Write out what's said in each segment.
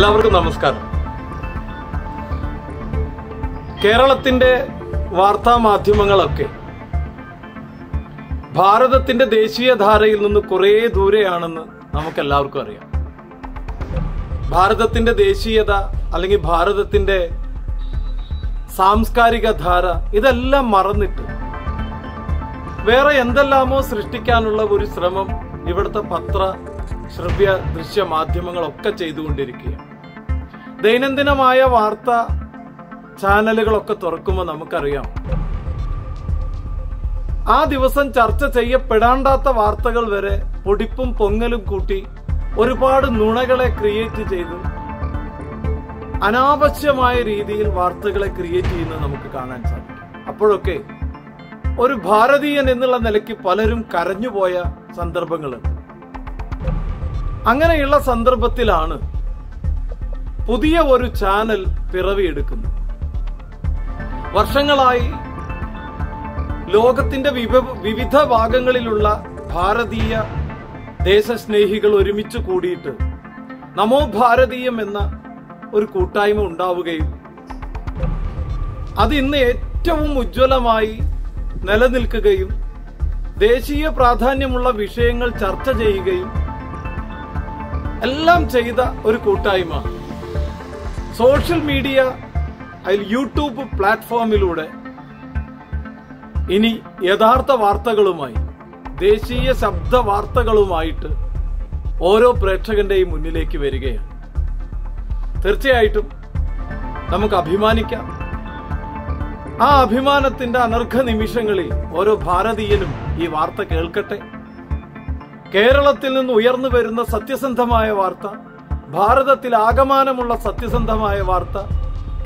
എല്ലാവർക്കും നമസ്കാരം. കേരളത്തിന്റെ വാർത്താ മാധ്യമങ്ങളൊക്കെ ഭാരതത്തിന്റെ ദേശീയ ധാരയിൽ നിന്ന് കുറേ ദൂരെയാണെന്ന് നമുക്ക് എല്ലാവർക്കും അറിയാം. ഭാരതത്തിന്റെ ദേശീയത അല്ലെങ്കിൽ ഭാരതത്തിന്റെ സാംസ്കാരിക ധാര ഇതെല്ലാം മറന്നിട്ട് വേറെ എന്തെല്ലാമോ സൃഷ്ടിക്കാനുള്ള ഒരു ശ്രമം ഇവിടുത്തെ പത്ര ശ്രവ്യ ദൃശ്യ മാധ്യമങ്ങളൊക്കെ ചെയ്തുകൊണ്ടിരിക്കുകയാണ്. ദൈനംദിനമായ വാർത്ത ചാനലുകളൊക്കെ തുറക്കുമ്പോൾ നമുക്കറിയാം. ആ ദിവസം ചർച്ച ചെയ്യപ്പെടാണ്ടാത്ത വാർത്തകൾ വരെ പൊടിപ്പും പൊങ്ങലും കൂട്ടി ഒരുപാട് നുണകളെ ക്രിയേറ്റ് ചെയ്ത്. അനാവശ്യമായ രീതിയിൽ വാർത്തകളെ ക്രിയേറ്റ് ചെയ്യുന്നത് നമുക്ക് കാണാൻ സാധിക്കും. അപ്പോഴൊക്കെ ഒരു ഭാരതീയൻ എന്നുള്ള നിലയ്ക്ക് പലരും കരഞ്ഞുപോയ സന്ദർഭങ്ങളുണ്ട്. അങ്ങനെയുള്ള സന്ദർഭത്തിലാണ് പുതിയ ഒരു ചാനൽ പിറവിയെടുക്കുന്നു. വർഷങ്ങളായി ലോകത്തിന്റെ വിവിധ ഭാഗങ്ങളിലുള്ള ഭാരതീയ ദേശസ്നേഹികൾ ഒരുമിച്ച് കൂടിയിട്ട് നമോ ഭാരതീയം എന്ന ഒരു കൂട്ടായ്മ ഉണ്ടാവുകയും അത് ഇന്ന് ഏറ്റവും ഉജ്ജ്വലമായി നിലനിൽക്കുകയും ദേശീയ പ്രാധാന്യമുള്ള വിഷയങ്ങൾ ചർച്ച ചെയ്യുകയും എല്ലാം ചെയ്ത ഒരു കൂട്ടായ്മ. സോഷ്യൽ മീഡിയ അതിൽ യൂട്യൂബ് പ്ലാറ്റ്ഫോമിലൂടെ ഇനി യഥാർത്ഥ വാർത്തകളുമായി ദേശീയ ശബ്ദ വാർത്തകളുമായിട്ട് ഓരോ പ്രേക്ഷകന്റെയും മുന്നിലേക്ക് വരികയാണ്. തീർച്ചയായിട്ടും നമുക്ക് അഭിമാനിക്കാം. ആ അഭിമാനത്തിന്റെ അനർഘ നിമിഷങ്ങളിൽ ഓരോ ഭാരതീയനും ഈ വാർത്ത കേൾക്കട്ടെ. കേരളത്തിൽ നിന്ന് ഉയർന്നു വരുന്ന സത്യസന്ധമായ വാർത്ത ഭാരതത്തിൽ ആകമാനമുള്ള സത്യസന്ധമായ വാർത്ത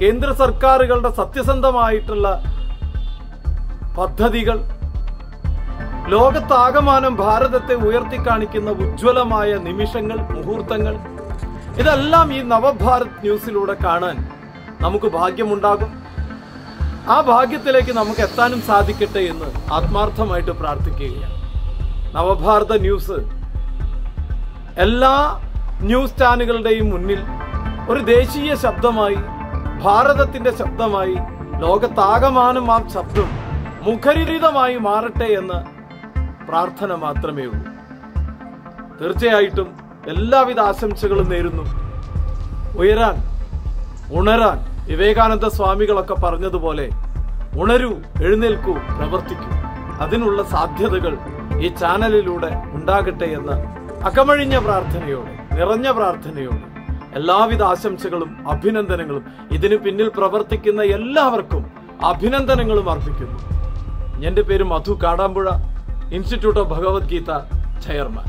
കേന്ദ്ര സർക്കാരുകളുടെ സത്യസന്ധമായിട്ടുള്ള പദ്ധതികൾ ലോകത്താകമാനം ഭാരതത്തെ ഉയർത്തിക്കാണിക്കുന്ന ഉജ്ജ്വലമായ നിമിഷങ്ങൾ മുഹൂർത്തങ്ങൾ ഇതെല്ലാം ഈ നവഭാരത് ന്യൂസിലൂടെ കാണാൻ നമുക്ക് ഭാഗ്യമുണ്ടാകും. ആ ഭാഗ്യത്തിലേക്ക് നമുക്ക് എത്താനും സാധിക്കട്ടെ എന്ന് ആത്മാർത്ഥമായിട്ട് പ്രാർത്ഥിക്കുകയാണ്. നവഭാരത ന്യൂസ് എല്ലാ ന്യൂസ് ചാനലുകളുടെയും മുന്നിൽ ഒരു ദേശീയ ശബ്ദമായി ഭാരതത്തിന്റെ ശബ്ദമായി ലോകത്താകമാനം ആ ശബ്ദം മുഖരിതമായി മാറട്ടെ എന്ന് പ്രാർത്ഥന മാത്രമേ ഉള്ളൂ. തീർച്ചയായിട്ടും എല്ലാവിധ ആശംസകളും നേരുന്നു. ഉയരാൻ ഉണരാൻ വിവേകാനന്ദ സ്വാമികളൊക്കെ പറഞ്ഞതുപോലെ ഉണരൂ എഴുന്നേൽക്കൂ പ്രവർത്തിക്കൂ. അതിനുള്ള സാധ്യതകൾ ഈ ചാനലിലൂടെ ഉണ്ടാകട്ടെ എന്ന് അകമഴിഞ്ഞ പ്രാർത്ഥനയോടെ നിറഞ്ഞ പ്രാർത്ഥനയോടെ എല്ലാവിധ ആശംസകളും അഭിനന്ദനങ്ങളും ഇതിന് പിന്നിൽ പ്രവർത്തിക്കുന്ന എല്ലാവർക്കും അഭിനന്ദനങ്ങളും അർപ്പിക്കുന്നു. എന്റെ പേര് Madhu Kadampuzha institute of Bhagavad Gita chairman